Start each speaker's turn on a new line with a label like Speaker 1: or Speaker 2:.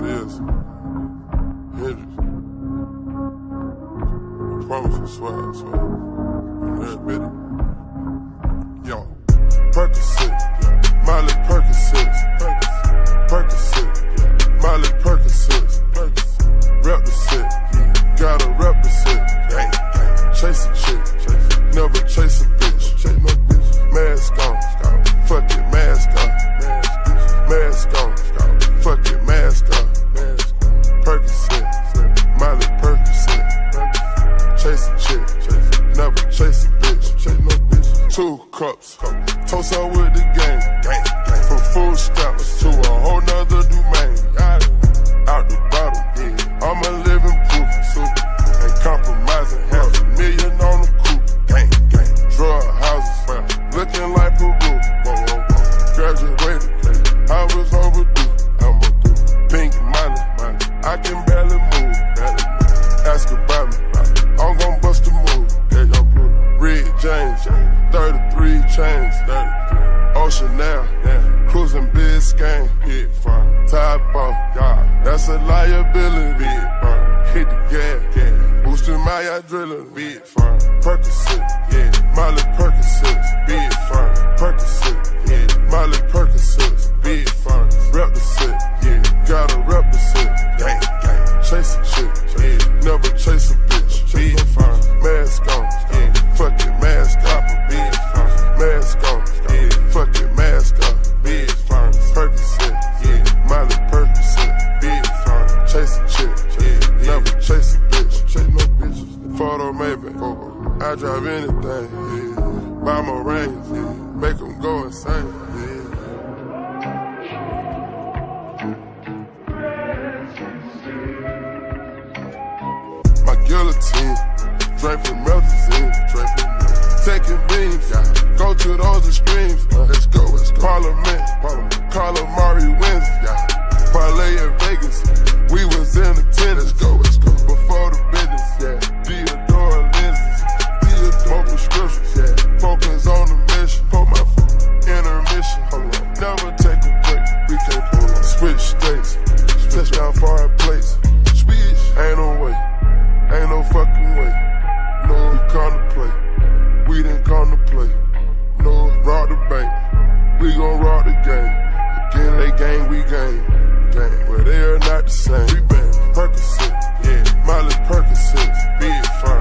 Speaker 1: it is. Hendrix. I promise you, swear, I swear. Every bit. Yo, Percocet, Molly Percocet, Percocet, Molly Percocet, rep the set, gotta rep the set, chase a chick, never chase a bitch, A chick, never chase a bitch, two cups, toast up with the game, from food stamps to a whole nother domain, out the bottle, I'm a living proof, ain't compromising, half a million on the coupe, drug houses, looking like Peru, graduated, I was overdue, pink money, I can barely move. ask about me, James, 33 chains, 33. Ocean now, cruising Biscayne, hit fire, top off, yeah, that's a liability, big hit the gas, boosting my adrenaline, big fire, Percocet, yeah, Molly Percocet, big fire, Percocet, yeah, Molly Percocet, big fire, rep the set, yeah, gotta rep the set, gang, gang, chase a chick, yeah, never chase I drive anything, yeah, buy my rings, yeah, make them go insane, yeah. My guillotine, draping melazine, draping taking beams, yeah. Go to those extremes, uh, let's go, let's go. Parliament, Parliament, Calamari wins, yeah. Parlay in Vegas, we was in attendance, go, let's go. Plates, switch, ain't no way. Ain't no fucking way. No, we contemplate. We didn't contemplate. No, rob the bank. We gon' rob the game. Again, they gang, we gang. Gang, but they are not the same. We been Percocet, yeah. Molly Percocet, big fine.